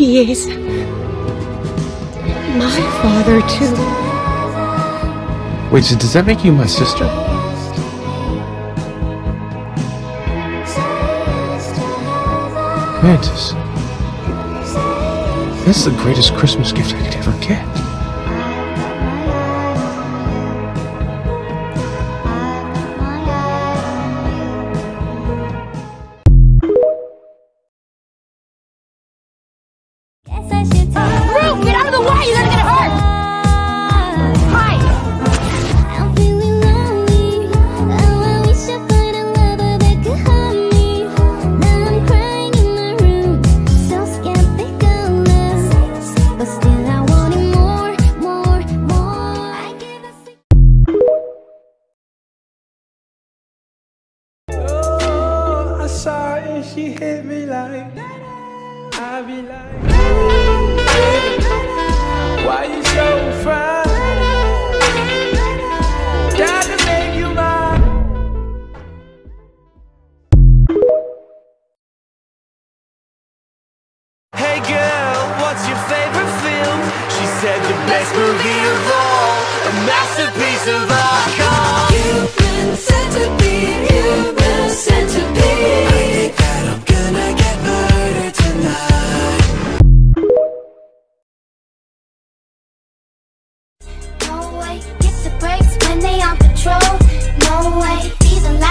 He is my father, too. Wait, so does that make you my sister? Mantis. That's the greatest Christmas gift I could ever get.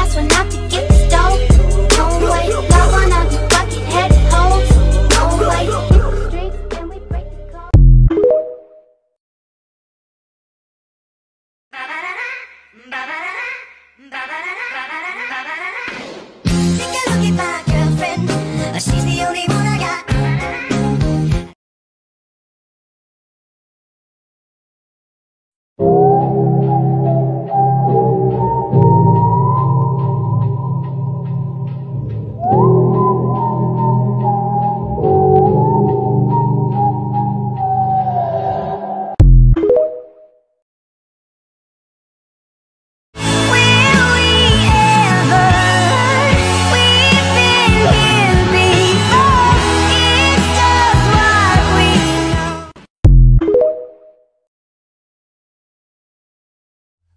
Be the last one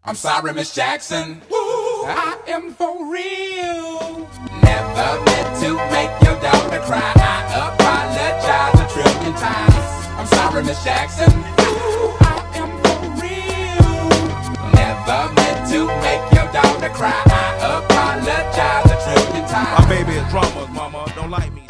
I'm sorry, Miss Jackson. I am for real. Never meant to make your daughter cry. I apologize a trillion times. I'm sorry, Miss Jackson. I am for real. Never meant to make your daughter cry. I apologize a trillion times. My baby is drama, mama. Don't like me.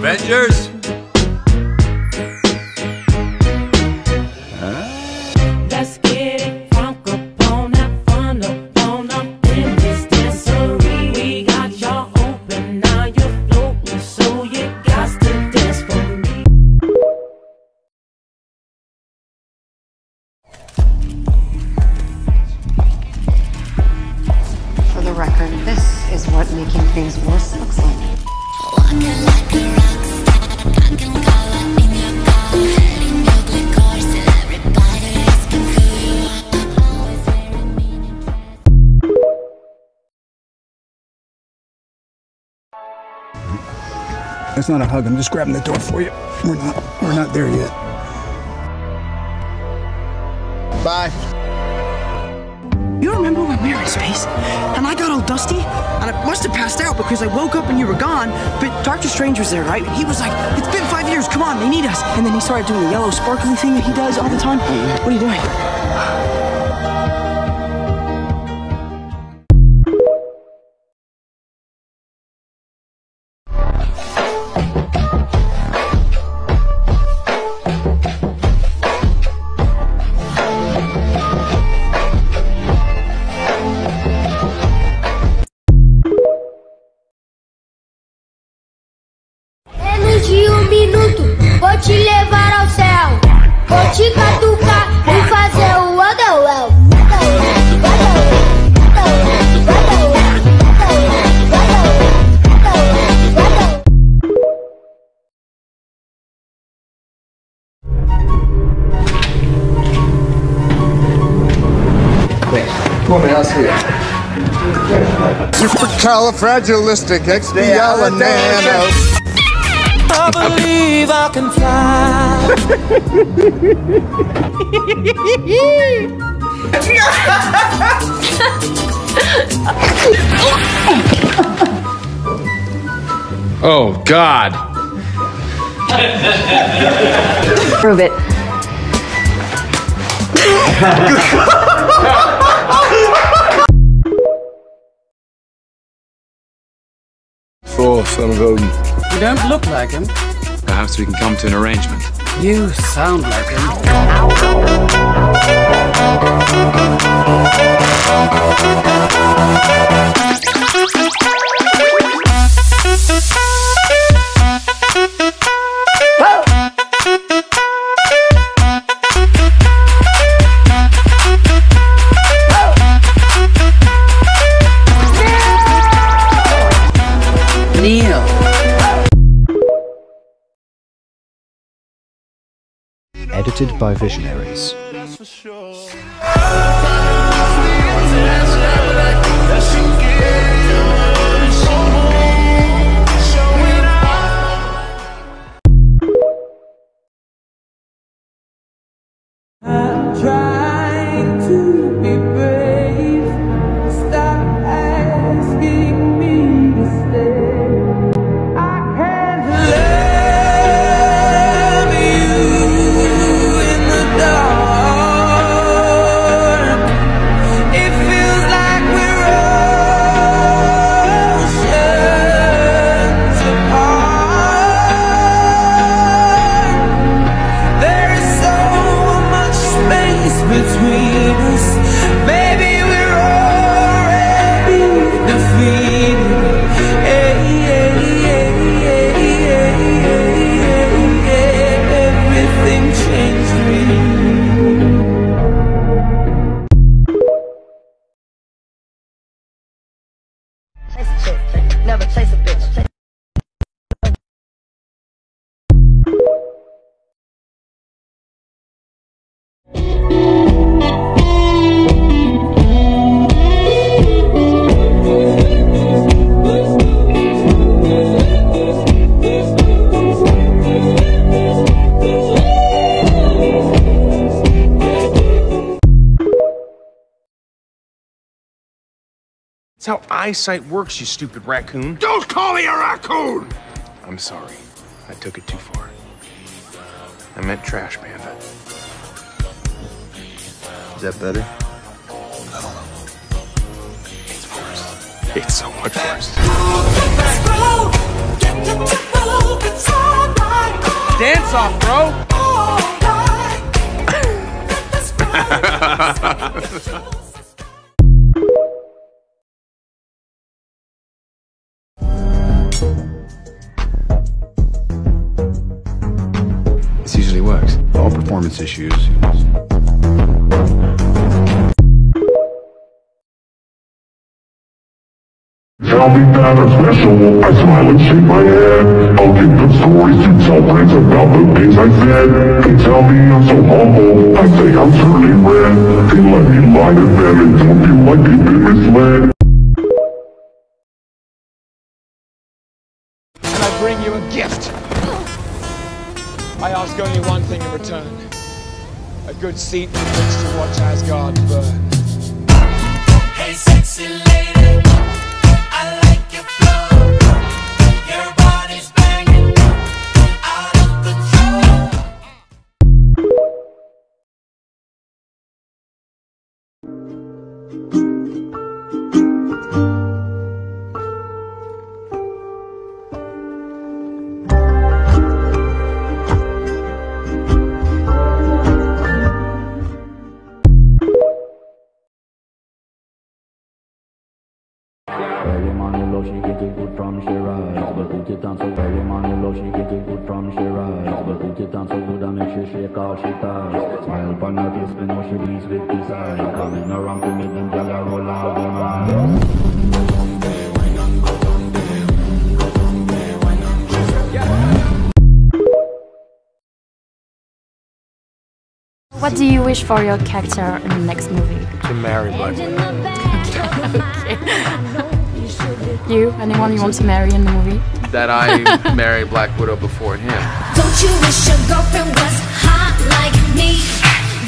Avengers. Not a hug. I'm just grabbing the door for you. We're not. We're not there yet. Bye. You remember when we were in space and I got all dusty and I must have passed out because I woke up and you were gone, but Doctor Strange was there, right? He was like, It's been five years, come on, they need us. And then he started doing the yellow sparkly thing that he does all the time. What are you doing? Supercalifragilisticexpialidocious. I believe I can fly. Oh, God. Prove it. Son of Odin. You don't look like him. Perhaps we can come to an arrangement. You sound like him. Kneel. By Visionaries. That's how eyesight works, you stupid raccoon. Don't call me a raccoon! I'm sorry. I took it too far. I meant trash panda. Is that better? It's worse. It's so much worse. Dance off, bro. This usually works. All performance issues. Tell me that I'm special, I smile and shake my head. I'll give them stories to tell friends about the things I said. They tell me I'm so humble, I say I'm truly red. They let me lie to them and don't feel like they've been misled return. A good seat in which to watch Asgard burn. Hey, sexy lady, she good from she rise But put it on so every man you love, she good from she rise But put it on so good and make she shake all she ties Smile upon her face, me know she pleased with eye Coming around to me, them gyal roll out them eyes What do you wish for your character in the next movie? To marry Black Widow. You? Anyone you want to marry in the movie? That I marry Black Widow before him. Don't you wish your girlfriend was hot like me?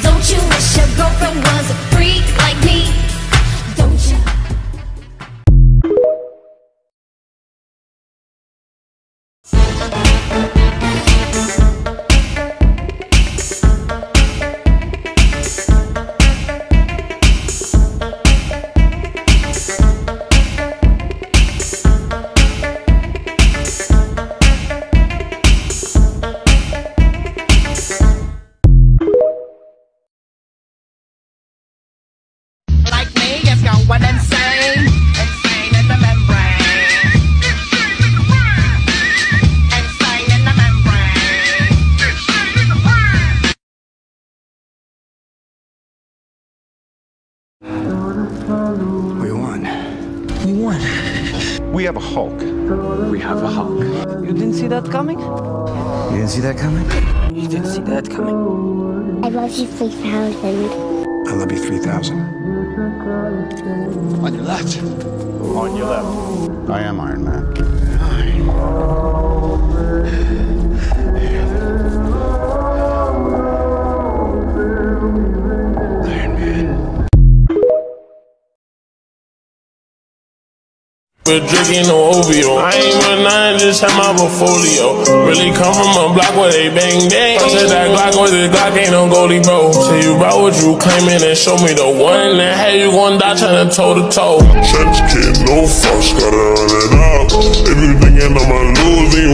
Don't you wish your girlfriend was a freak like me? Have a Hulk. We have a Hulk. You didn't see that coming? You didn't see that coming? You didn't see that coming. I love you 3000. I love you 3,000. On your left. On your left. I am Iron Man. Been drinking no OVO. I ain't with nine, just have my portfolio. Really come from a block where they bang bang. I said that Glock was the Glock, ain't no goalie, bro. Say you brought what you claiming and show me the one that had you gon' die trying to toe to toe. Trench kid, no fuss, gotta run it up. If you thinking I'ma lose,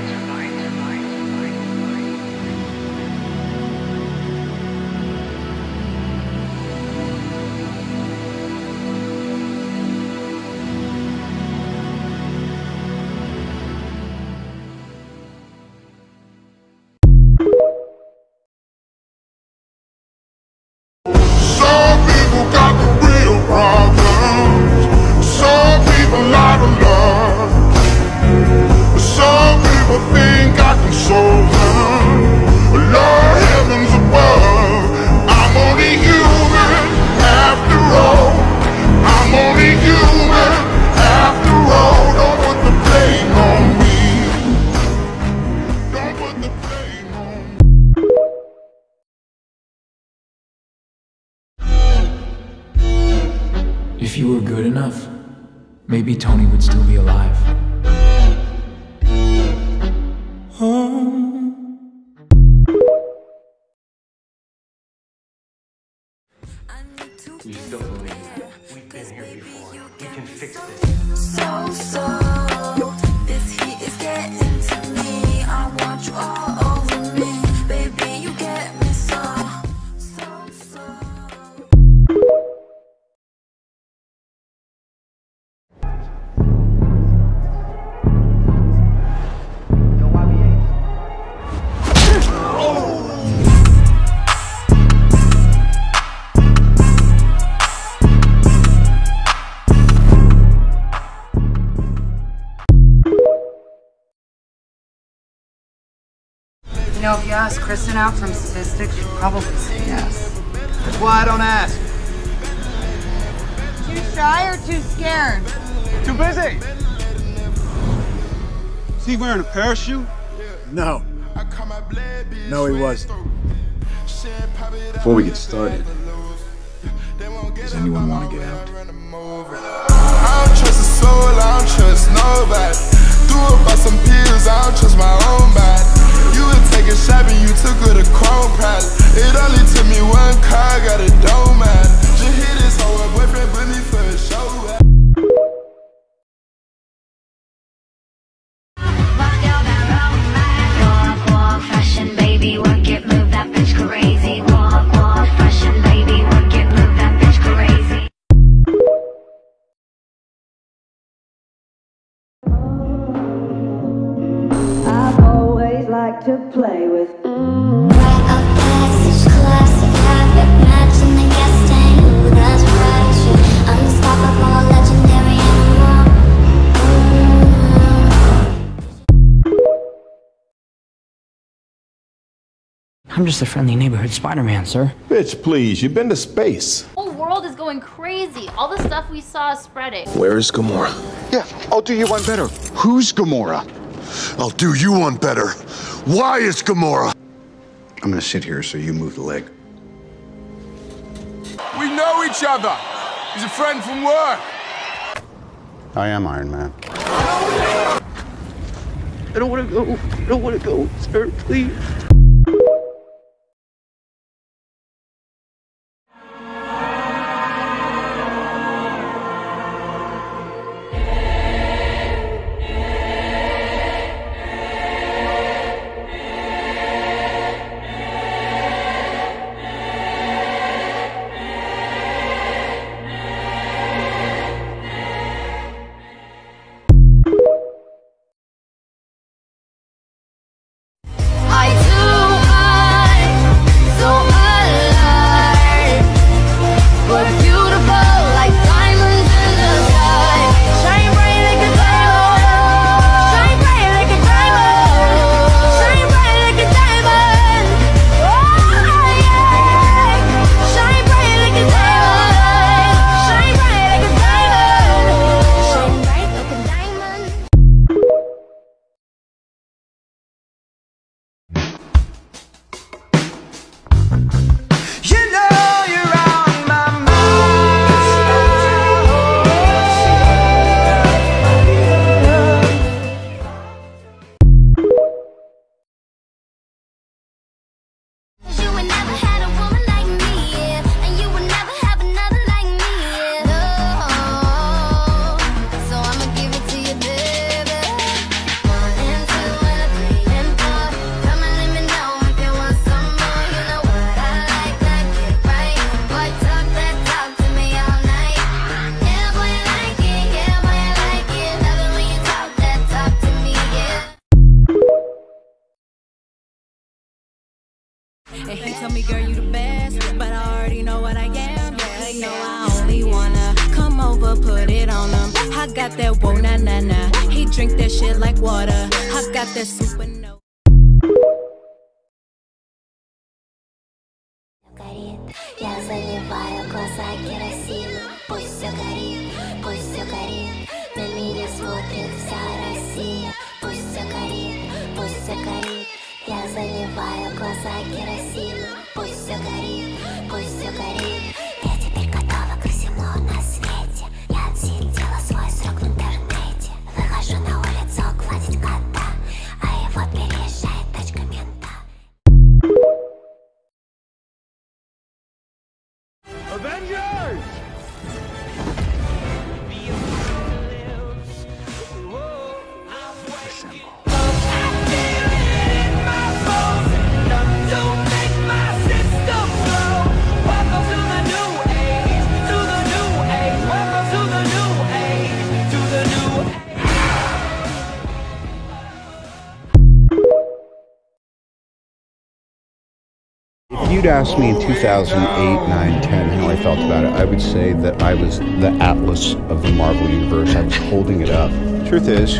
If you were good enough, maybe Tony would still be alive. You out from statistics, she'd probably say yes. That's why I don't ask. Too shy or too scared? Too busy. Is he wearing a parachute? No. No, he wasn't. Before we get started, does anyone want to get out? I don't trust a soul, I don't trust nobody. Threw up by some pills, I don't trust my own body. You were taking shopping, you took her to Chrome Palace. It only took me one car, got a dome man. Just hit this her boyfriend put me for a show. Always liked to play with. Unstoppable. I'm just a friendly neighborhood Spider-Man, sir. Bitch, please, you've been to space. The whole world is going crazy. All the stuff we saw is spreading. Where is Gamora? Yeah, I'll do you one better. Who's Gamora? I'll do you one better. Why is Gamora? I'm gonna sit here so you move the leg. We know each other. He's a friend from work. I am Iron Man. I don't want to go. I don't want to go, sir. Please. shit like water. I got that super no. Я заливаю глаза керосином Пусть все горит, пусть все горит На меня смотрит вся Россия Пусть все горит, пусть все горит Я заливаю глаза керосином Пусть все горит, you'd asked me in 2008, 9, 10 how I felt about it, I would say that I was the atlas of the Marvel Universe. I was holding it up. Truth is,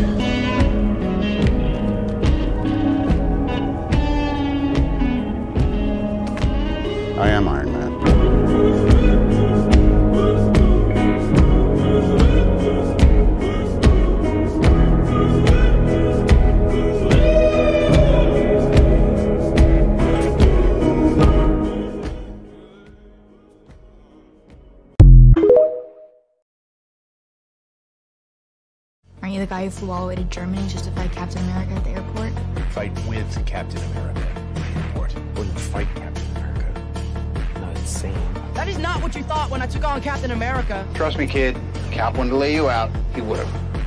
I am Iron. Flew all the way to Germany just to fight Captain America at the airport? Fight with Captain America at the airport. Wouldn't fight Captain America. Not insane. That is not what you thought when I took on Captain America. Trust me, kid. Cap wanted to lay you out. He would have.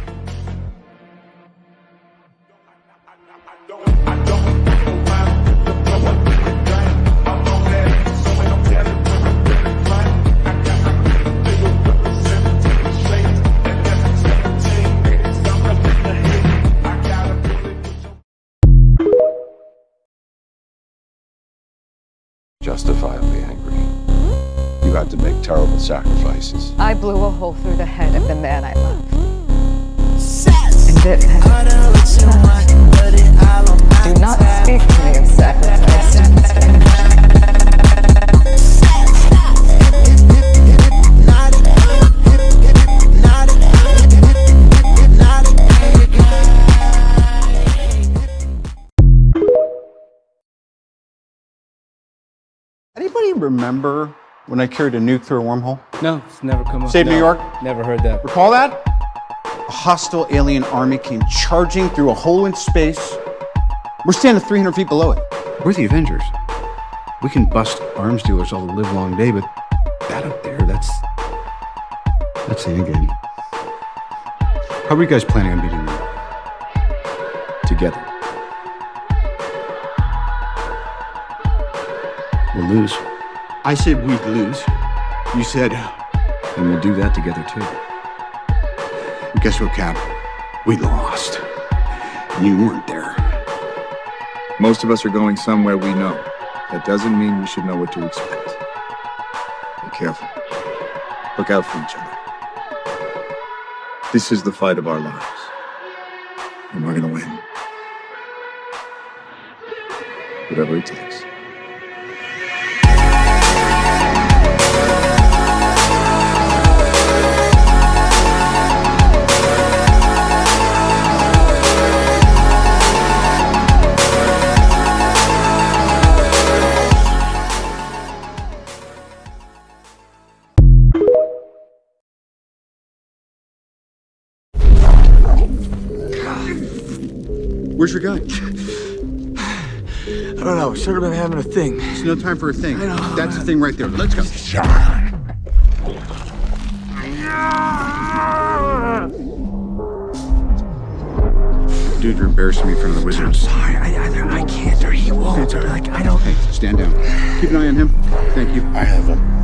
Hole through the head of the man I love. And it Do not speak to me of sacrifice. Anybody remember when I carried a nuke through a wormhole? No, it's never come up. Save New York? Never heard that. Recall that? A hostile alien army came charging through a hole in space. We're standing 300 feet below it. We're the Avengers. We can bust arms dealers all the live long day, but that up there, that's. That's the end game. How are you guys planning on beating them? Together. We'll lose. I said we'd lose. You said. And we'll do that together too. And guess what, Cap? We lost. You weren't there. Most of us are going somewhere we know. That doesn't mean we should know what to expect. Be careful. Look out for each other. This is the fight of our lives. And we're gonna win. Whatever it takes. Your guy? I don't know. Should have been having a thing. There's no time for a thing. That's the thing right there. Let's go. Dude, you're embarrassing me in front of the wizards. I'm I, either I can't or he won't. Or like I don't. Hey, stand down. Keep an eye on him. Thank you. I have him.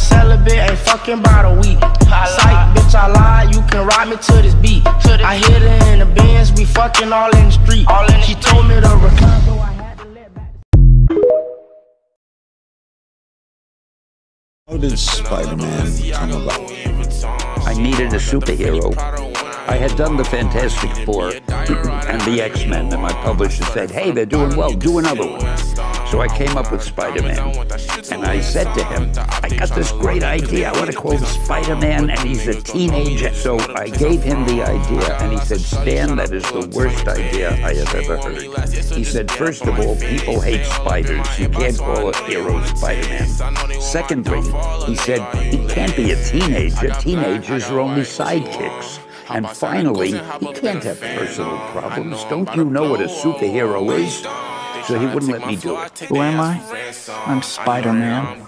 Celibate, ain't fucking about a week. Psych, bitch, I lied, you can ride me to this beat. I hit her in the Benz, we fucking all in the street. She told me to recline, so I had to let back. How did Spider-Man come about? I needed a superhero. I had done the Fantastic Four and the X-Men, and my publisher said, hey, they're doing well, do another one. So I came up with Spider-Man, and I said to him, I got this great idea, I want to call him Spider-Man, and he's a teenager. So I gave him the idea, and he said, Stan, that is the worst idea I have ever heard. He said, first of all, people hate spiders. You can't call a hero Spider-Man. Secondly, he said, he can't be a teenager. Teenagers are only sidekicks. And finally, he can't have personal problems. Don't you know what a superhero is? So he wouldn't let me do it. Who am I? I'm Spider-Man.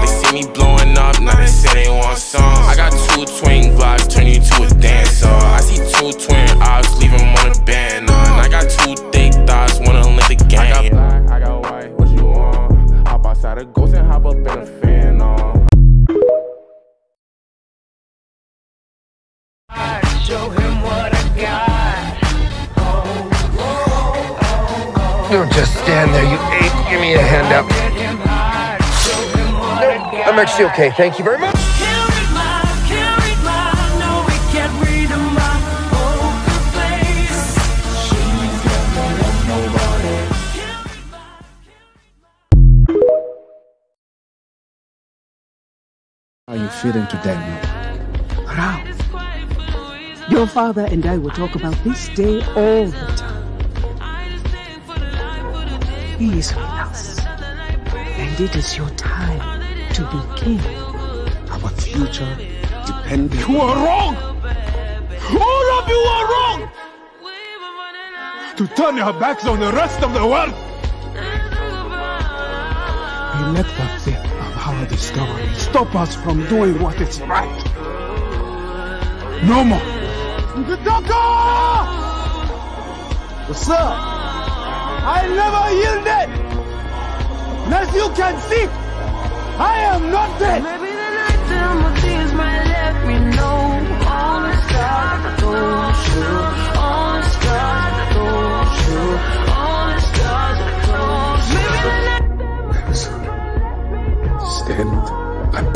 They see me blowing up, now they say they want some. I got two twin glocks, turn you to a dancer. I see two twin eyes, leave 'em on a banner. And I got two thick thighs, wanna link the gang. I got black, I got white, what you want? Hop outside a ghost and hop up in a fan show him what I got. Oh, oh, oh, Don't just stand there, you ape. Give me a hand up. No, I'm actually okay. Thank you very much. How are you feeling today, man? How? Your father and I will talk about this day all the time. He is with us. And it is your time to be king. Our future depends. You are wrong! All of you are wrong! To turn your backs on the rest of the world! We let the fear of our discovery stop us from doing what is right. No more! Mukataka! What's up? I never yielded! And as you can see, I am not dead! Maybe the night till my tears might let me know all the stars that don't show, all the stars that don't show, all the stars that don't show. Stand up.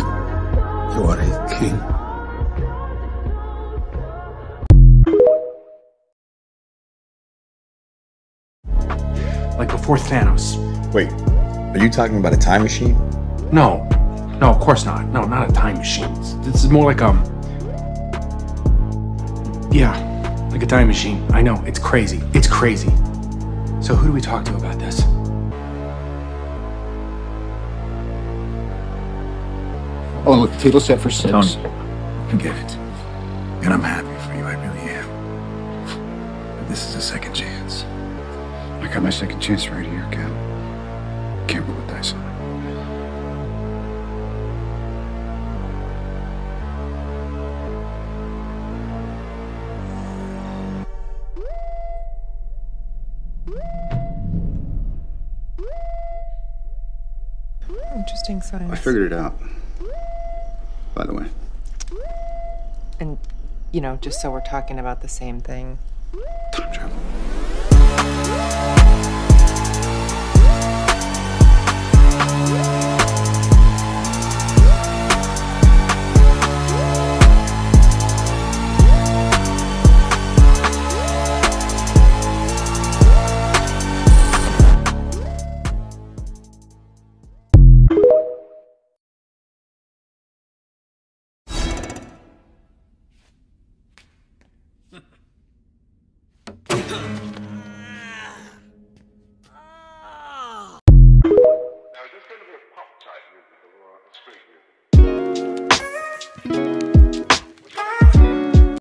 You are a king. Like before Thanos. Wait, are you talking about a time machine? No. No, of course not. No, not a time machine. This is more like um Yeah, like a time machine. I know, it's crazy. It's crazy. So who do we talk to about this? Oh, look, the table set for six. Tony, forget it. And I'm happy for you, I really am. But this is a second chance. I got my second chance right here, Cal. Can't roll the dice on. Interesting science. I figured it out. By the way. And, you know, just so we're talking about the same thing.